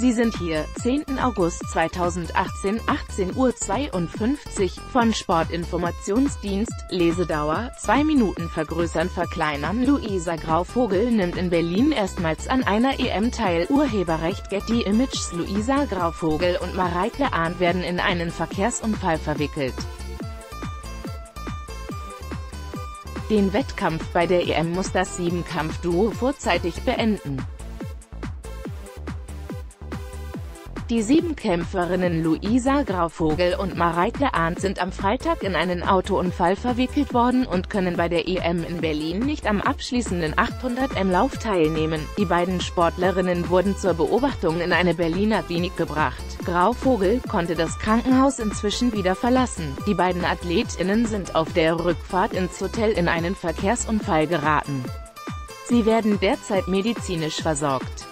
Sie sind hier, 10. August 2018, 18 Uhr 52, von Sportinformationsdienst, Lesedauer, 2 Minuten vergrößern verkleinern Luisa Grauvogel nimmt in Berlin erstmals an einer EM teil, Urheberrecht Getty Images Luisa Grauvogel und Mareike Arndt werden in einen Verkehrsunfall verwickelt. Den Wettkampf bei der EM muss das Siebenkampf-Duo vorzeitig beenden. Die Siebenkämpferinnen Luisa Grauvogel und Mareike Arndt sind am Freitag in einen Autounfall verwickelt worden und können bei der EM in Berlin nicht am abschließenden 800m-Lauf teilnehmen. Die beiden Sportlerinnen wurden zur Beobachtung in eine Berliner Klinik gebracht. Grauvogel konnte das Krankenhaus inzwischen wieder verlassen. Die beiden AthletInnen sind auf der Rückfahrt ins Hotel in einen Verkehrsunfall geraten. Sie werden derzeit medizinisch versorgt.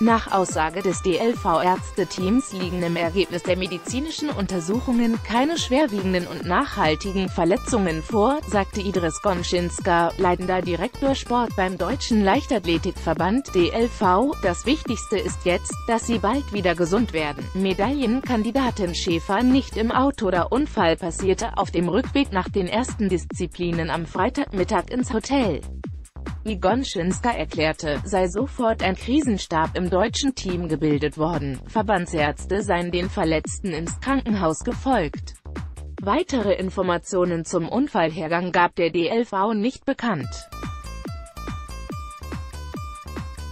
Nach Aussage des DLV-Ärzteteams liegen im Ergebnis der medizinischen Untersuchungen keine schwerwiegenden und nachhaltigen Verletzungen vor, sagte Idris Gonczynska, leitender Direktor Sport beim Deutschen Leichtathletikverband DLV. Das Wichtigste ist jetzt, dass sie bald wieder gesund werden. Medaillenkandidatin Schäfer nicht im Auto. Der Unfall passierte auf dem Rückweg nach den ersten Disziplinen am Freitagmittag ins Hotel. Igonschinska erklärte, sei sofort ein Krisenstab im deutschen Team gebildet worden, Verbandsärzte seien den Verletzten ins Krankenhaus gefolgt. Weitere Informationen zum Unfallhergang gab der DLV nicht bekannt.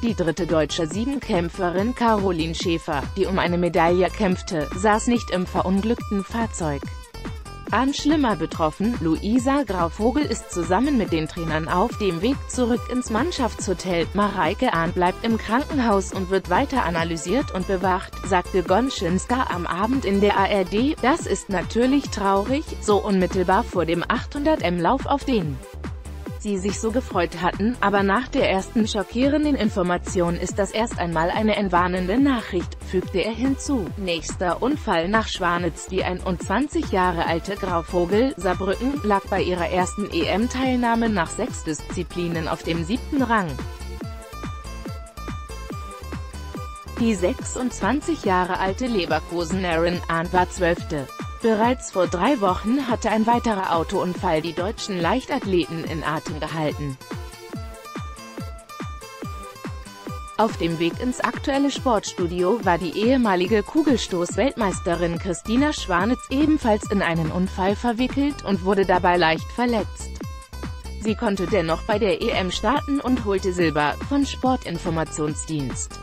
Die dritte deutsche Siebenkämpferin Caroline Schäfer, die um eine Medaille kämpfte, saß nicht im verunglückten Fahrzeug. An schlimmer betroffen, Luisa Grauvogel ist zusammen mit den Trainern auf dem Weg zurück ins Mannschaftshotel. Mareike Ahn bleibt im Krankenhaus und wird weiter analysiert und bewacht, sagte Gonczynska am Abend in der ARD. Das ist natürlich traurig, so unmittelbar vor dem 800M-Lauf auf den die sich so gefreut hatten, aber nach der ersten schockierenden Information ist das erst einmal eine entwarnende Nachricht, fügte er hinzu. Nächster Unfall nach Schwanitz Die 21 Jahre alte Grauvogel, Saarbrücken, lag bei ihrer ersten EM-Teilnahme nach sechs Disziplinen auf dem siebten Rang. Die 26 Jahre alte Leverkusenerin Arndt war Zwölfte. Bereits vor drei Wochen hatte ein weiterer Autounfall die deutschen Leichtathleten in Atem gehalten. Auf dem Weg ins aktuelle Sportstudio war die ehemalige Kugelstoß-Weltmeisterin Christina Schwanitz ebenfalls in einen Unfall verwickelt und wurde dabei leicht verletzt. Sie konnte dennoch bei der EM starten und holte Silber, von Sportinformationsdienst.